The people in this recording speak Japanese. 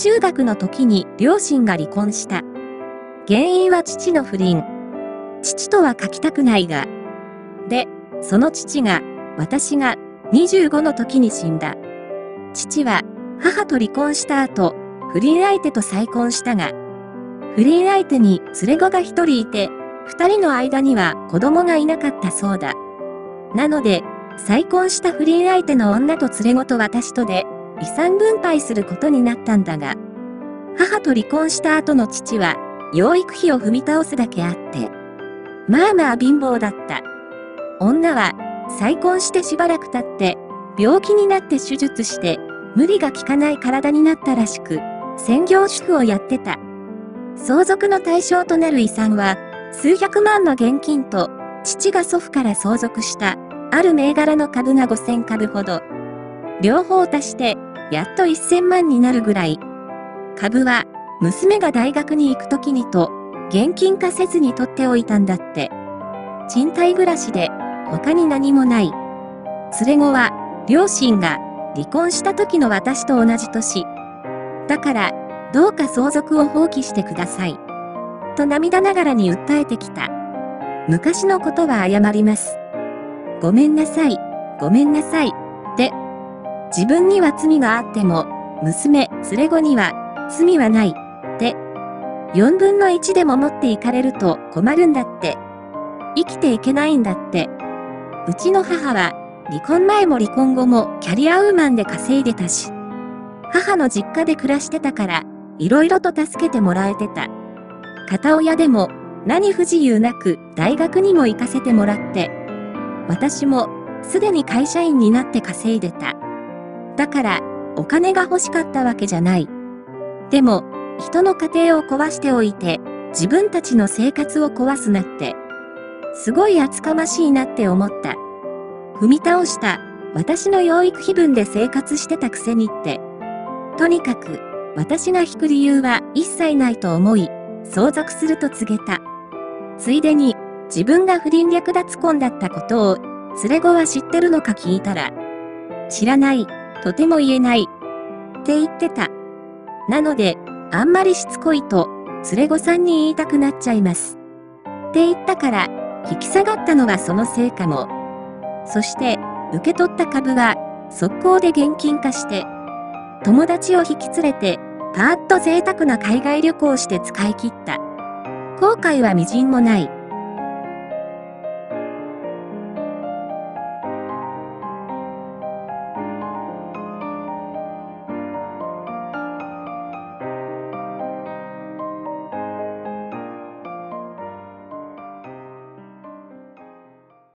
中学の時に両親が離婚した。原因は父の不倫。父とは書きたくないが。で、その父が、私が25の時に死んだ。父は、母と離婚した後、不倫相手と再婚したが、不倫相手に連れ子が一人いて、二人の間には子供がいなかったそうだ。なので、再婚した不倫相手の女と連れ子と私とで、遺産分配することになったんだが、母と離婚した後の父は、養育費を踏み倒すだけあって、まあまあ貧乏だった。女は、再婚してしばらく経って、病気になって手術して、無理が効かない体になったらしく、専業主婦をやってた。相続の対象となる遺産は、数百万の現金と、父が祖父から相続した、ある銘柄の株が5000株ほど。両方足して、やっと1000万になるぐらい。株は、娘が大学に行く時にと、現金化せずに取っておいたんだって。賃貸暮らしで、他に何もない。連れ子は、両親が離婚した時の私と同じ年。だから、どうか相続を放棄してください。と涙ながらに訴えてきた。昔のことは謝ります。ごめんなさい、ごめんなさい。で、自分には罪があっても、娘、連れ子には罪はない。で、4分の1でも持っていかれると困るんだって。生きていけないんだって。うちの母は、離婚前も離婚後もキャリアウーマンで稼いでたし、母の実家で暮らしてたから、いろいろと助けてもらえてた。片親でも、何不自由なく大学にも行かせてもらって、私も、すでに会社員になって稼いでた。だから、お金が欲しかったわけじゃない。でも、人の家庭を壊しておいて、自分たちの生活を壊すなって、すごい厚かましいなって思った。踏み倒した、私の養育費分で生活してたくせにって。とにかく、私が引く理由は一切ないと思い、相続すると告げた。ついでに、自分が不倫略奪婚だったことを、連れ子は知ってるのか聞いたら、知らない、とても言えない、って言ってた。なので、あんまりしつこいと、連れ子さんに言いたくなっちゃいます。って言ったから、引き下がったのはそのせいかも。そして、受け取った株は、速攻で現金化して、友達を引き連れて、パーッと贅沢な海外旅行して使い切った。後悔は微塵もない。